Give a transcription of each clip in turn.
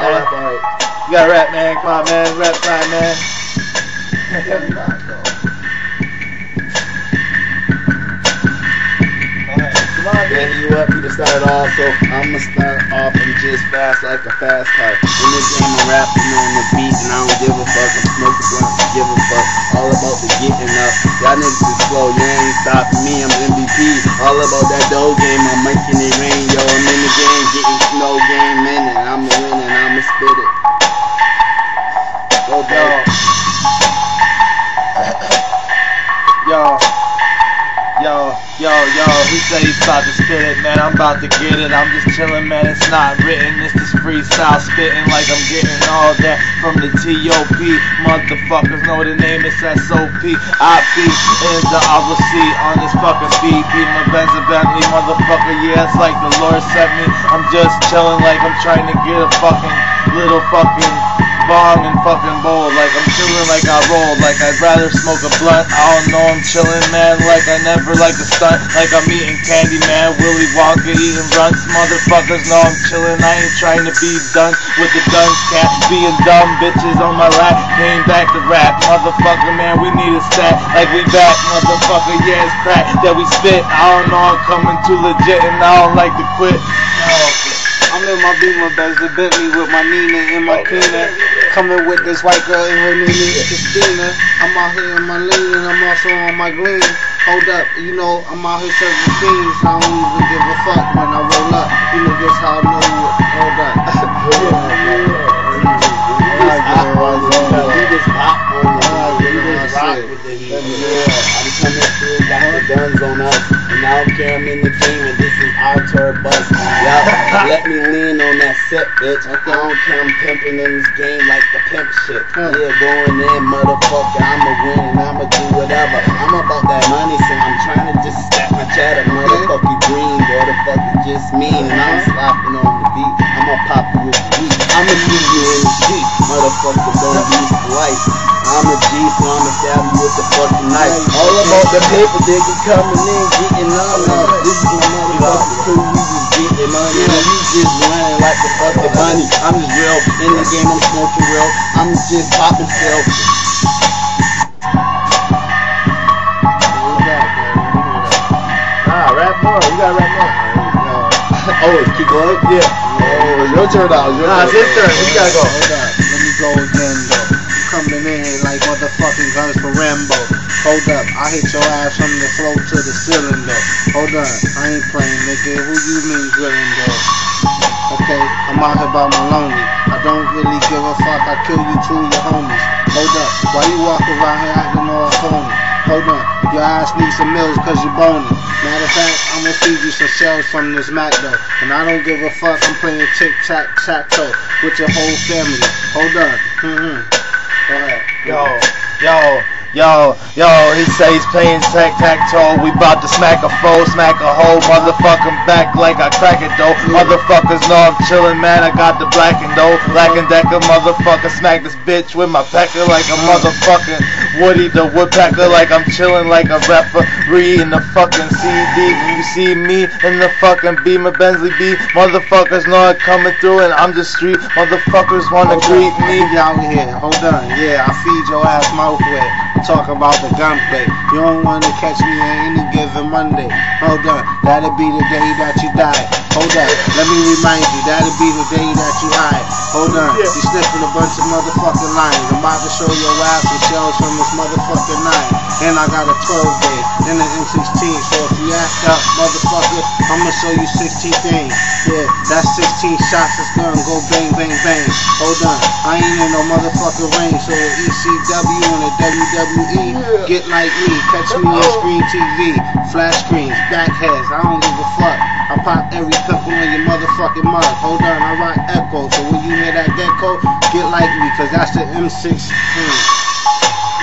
man. rap, alright. You gotta rap, man. Come on, man. Rap time, man. Come on, Yeah, you up, you to start off, so I'ma start off and just fast like a fast car. In this game, I'm rapping on the beat, and I don't give a fuck. I'm smoking blunt, don't give a fuck. All about the getting up. Y'all niggas is slow, you ain't stopping me. I'm MVP. All about that dough game, I'm Yo, yo, yo, he said he's about to spit it, man. I'm about to get it. I'm just chilling, man. It's not written. It's just freestyle spitting like I'm getting all that from the TOP. Motherfuckers know the name. It's SOP. I be in the obviously on this fucking beat. Beat my Benz and Bentley, motherfucker. Yeah, it's like the Lord sent me. I'm just chilling like I'm trying to get a fucking little fucking bong and fucking bold. Like I'm chilling like I roll. Like I'd rather smoke a blunt. I don't know I'm chilling, man. Like I never like a stunt. Like I'm eating candy, man. Willy Wonka eating runts. Motherfuckers know I'm chilling. I ain't trying to be done with the gun cat. Being dumb bitches on my lap. Came back to rap. Motherfucker, man. We need a stat. Like we back. Motherfucker, yeah, it's crack that we spit. I don't know. I'm coming too legit and I don't like to quit. I'm in my Beamer, Benz the Bentley with my Nina and my Kina. Coming with this white girl and her name is Christina. I'm out here in my lane and I'm also on my green. Hold up, you know, I'm out here serving fiends. I don't even give a fuck when I roll up. You know just how I know you. Hold up. You just hop on the beat. You just rock with the heat. Yeah, I'm coming through, the guns on us. And I don't care, I'm in the game, and this is our tour bus. Yup, let me lean that set, bitch. I don't care, I'm pimping in this game like the pimp shit. Yeah, going in, motherfucker, I'ma win and I'ma do whatever. I'm about that money, so I'm trying to just stack my cheddar. Motherfucker green, boy, the fuck is just mean. And I'm uh-huh. slapping on the beat. I'ma pop you with the heat. I'ma see you in the street. Motherfucker, don't be polite. I'm a G, so I'ma stab you with the fucking knife. All about the paper, nigga, coming in, getting on just running like the fucking bunny. I'm just real, in the game, I'm smoking real. I'm just popping still. Nah, rap more. You gotta rap more. Oh, keep going? Yeah. Oh, it's your turn now. Your Nah, it's his turn. You gotta go. Hold up, let me go again though. You coming in like motherfucking guns for Rambo. Hold up, I hit your ass from the floor to the ceiling though. Hold up, I ain't playing nigga. Who you mean grilling though? Okay, I'm out here by my lonely. I don't really give a fuck. I kill you two your homies. Hold up, why you walk around here acting all phony? Hold on, your ass needs some meals cause you bony. Matter of fact, I'ma feed you some shells from this Mac though. And I don't give a fuck, I'm playing tic tac tac toe with your whole family. Hold on. Mm-hmm. Go ahead. Yo, yo, yo, yo, he say he's playing tic-tac-toe. We bout to smack a foe, smack a hoe. Motherfucking back like I crack it though. Motherfuckers know I'm chillin', man. I got the black and dough. Black and Decker, motherfucker. Smack this bitch with my pecker like a motherfucking Woody the Woodpecker. Like I'm chillin' like a referee in the fucking CD. You see me in the fucking Beamer Bensley B. Motherfuckers know I'm coming through and I'm just street. Motherfuckers wanna greet me. me out here. Hold on. Yeah, I feed your ass mouth with. Talk about the gunplay. You don't want to catch me on any given Monday. Hold on. That'll be the day that you die. Hold on. Let me remind you. That'll be the day that you hide. Hold on. You sniffing a bunch of motherfucking lines. I'm about to show your ass some shells from this motherfucking nine. And I got a 12 gauge and an M16. So if you act up, motherfucker, I'ma show you 16 things. Yeah, that's 16 shots. It's gonna go bang, bang, bang. Hold on. I ain't in no motherfucking range. So ECW and the WWE, get like me. Catch me on screen TV, flash screens, backheads. I don't give a fuck. I pop every couple on your motherfucking mouth. Hold on, I rock echo. So when you hear that gecko, get like me, cause that's the M16.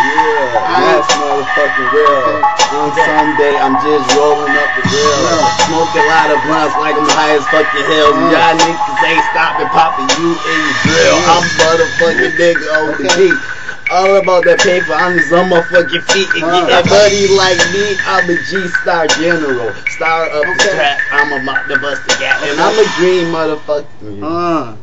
Yeah, that's motherfucking real. On Sunday, I'm just rolling up the grill. Smoke a lot of blunts like I'm high as fucking hell. Y'all niggas ain't stopping popping you in your drill. I'm motherfucking nigga on the beat. All about that paper, I'm just on my fucking feet and getting buddy like me. I'm a G star general, star of the trap. I'm about to bust the gap, and I'm a green motherfucker. Uh,